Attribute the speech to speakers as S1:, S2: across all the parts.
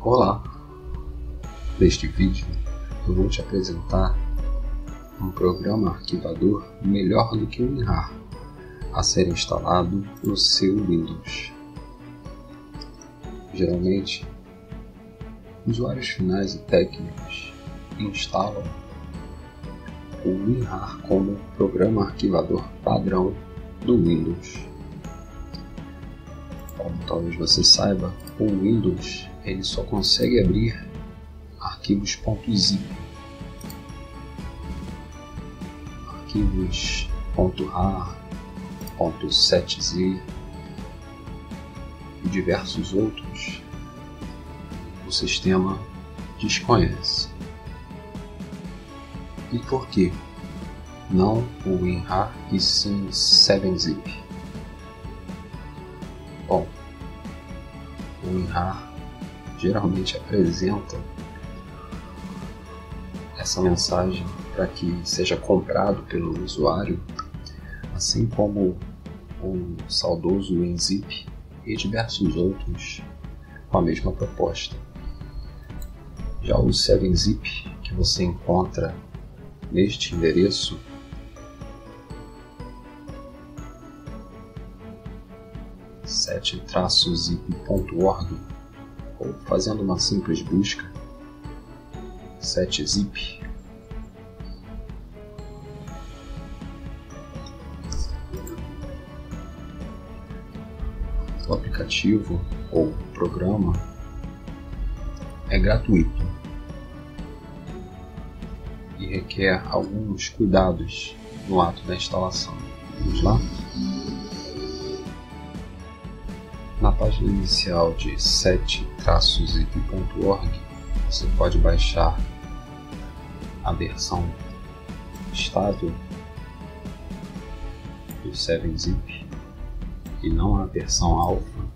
S1: Olá! Neste vídeo eu vou te apresentar um programa arquivador melhor do que o WinRAR a ser instalado no seu Windows. Geralmente, usuários finais e técnicos instalam o WinRAR como programa arquivador padrão do Windows. Como talvez você saiba, o Windows ele só consegue abrir arquivos .zip, arquivos .rar, .7z e diversos outros o sistema desconhece. E por quê? Não o WinRAR e sim 7-zip. O WinRAR geralmente apresenta essa mensagem para que seja comprado pelo usuário, assim como o saudoso WinZip e diversos outros com a mesma proposta. Já o 7-zip que você encontra neste endereço sete-zip.org ou fazendo uma simples busca 7zip o aplicativo ou programa é gratuito e requer alguns cuidados no ato da instalação. Vamos lá? Na página inicial de 7-zip.org você pode baixar a versão estável do 7-zip e não a versão alfa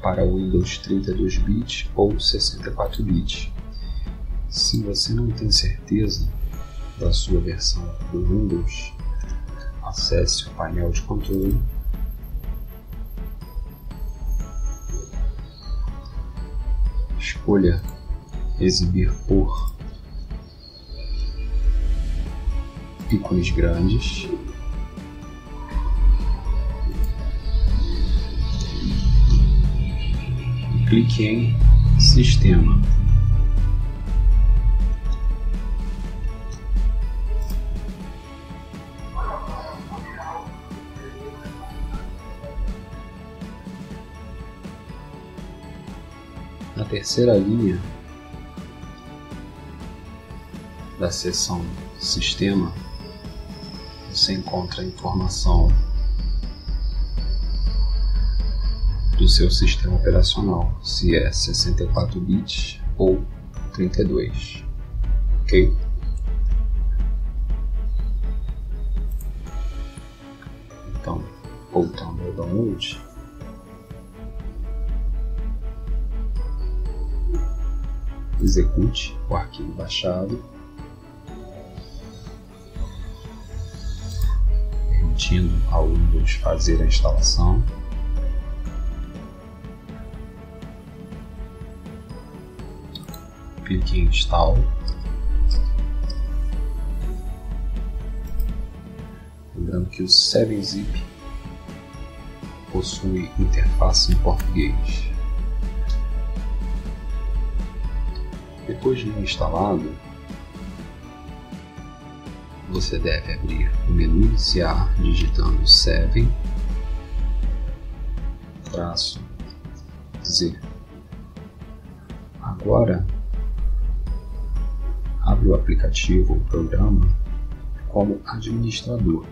S1: para Windows 32 bits ou 64 bits. Se você não tem certeza da sua versão do Windows, acesse o painel de controle. Escolha exibir por ícones grandes. Clique em sistema Na terceira linha da seção Sistema, você encontra a informação do seu sistema operacional, se é 64 bits ou 32, ok? Então, voltando ao download, execute o arquivo baixado, permitindo ao Windows fazer a instalação. Clique em Install. Lembrando que o 7-zip possui interface em português. Depois de instalado, você deve abrir o menu iniciar digitando 7 traço Z. Agora, abre o aplicativo ou programa como administrador.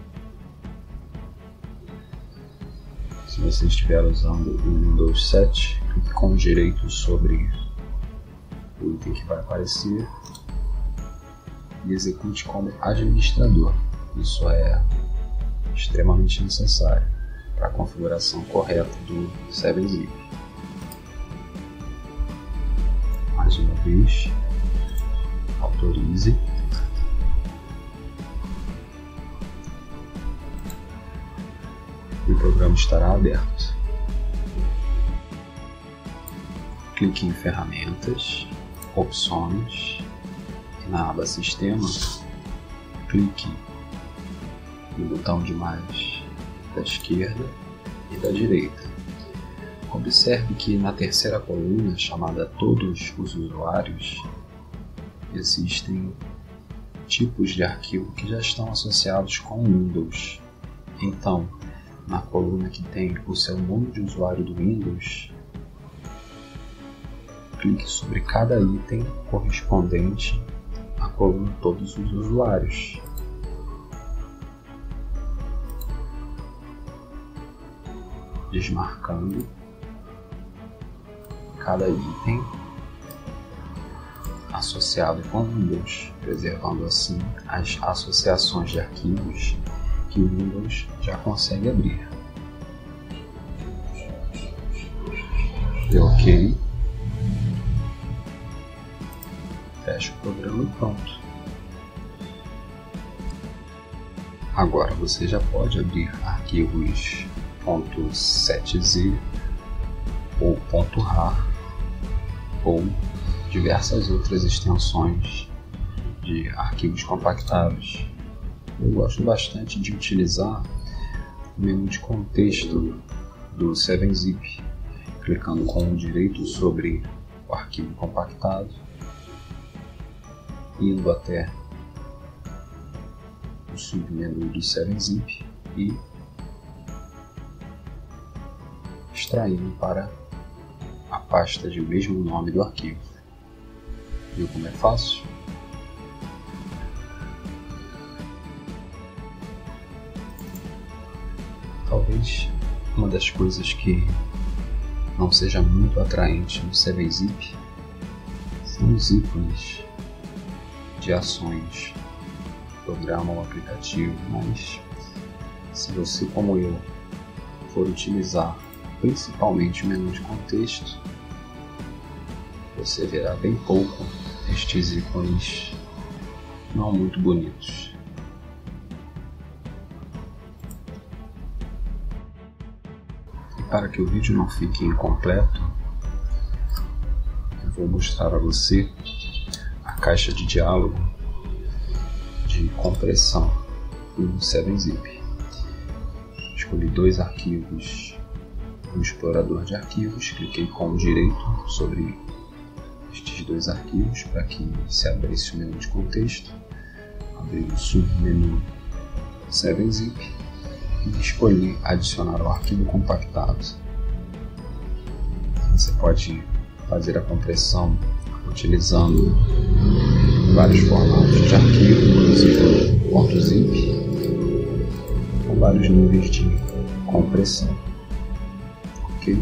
S1: Se você estiver usando o Windows 7, clique com direito sobre o item que vai aparecer e execute como administrador. Isso é extremamente necessário para a configuração correta do 7-zip. Mais uma vez, autorize. O programa estará aberto. clique em Ferramentas, Opções na aba Sistema, clique no botão de mais da esquerda e da direita. Observe que na terceira coluna, chamada Todos os usuários, existem tipos de arquivo que já estão associados com Windows. Então, na coluna que tem o seu nome de usuário do Windows, clique sobre cada item correspondente à coluna Todos os usuários. Desmarcando cada item associado com Windows, preservando assim as associações de arquivos que o Windows já consegue abrir. Dê OK. Fecha o programa e pronto. Agora você já pode abrir arquivos .7z ou .rar ou diversas outras extensões de arquivos compactados. Eu gosto bastante de utilizar o menu de contexto do 7-zip, clicando com o direito sobre o arquivo compactado, indo até o submenu do 7-zip e extraindo para a pasta de mesmo nome do arquivo. Viu como é fácil? Talvez uma das coisas que não seja muito atraente no 7-Zip são os ícones de ações, programa ou aplicativo, mas se você, como eu, for utilizar principalmente o menu de contexto, você verá bem pouco estes ícones não muito bonitos. E para que o vídeo não fique incompleto, eu vou mostrar a você caixa de diálogo de compressão do 7-zip. Escolhi dois arquivos no explorador de arquivos, cliquei com o direito sobre estes dois arquivos para que se abrisse o menu de contexto, abri o submenu 7-zip e escolhi adicionar o arquivo compactado. Você pode fazer a compressão utilizando vários formatos de arquivo, inclusive .zip, com vários níveis de compressão. Ok?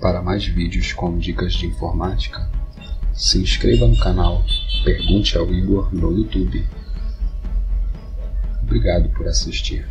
S1: Para mais vídeos com dicas de informática, se inscreva no canal Pergunte ao Igor no YouTube. Obrigado por assistir.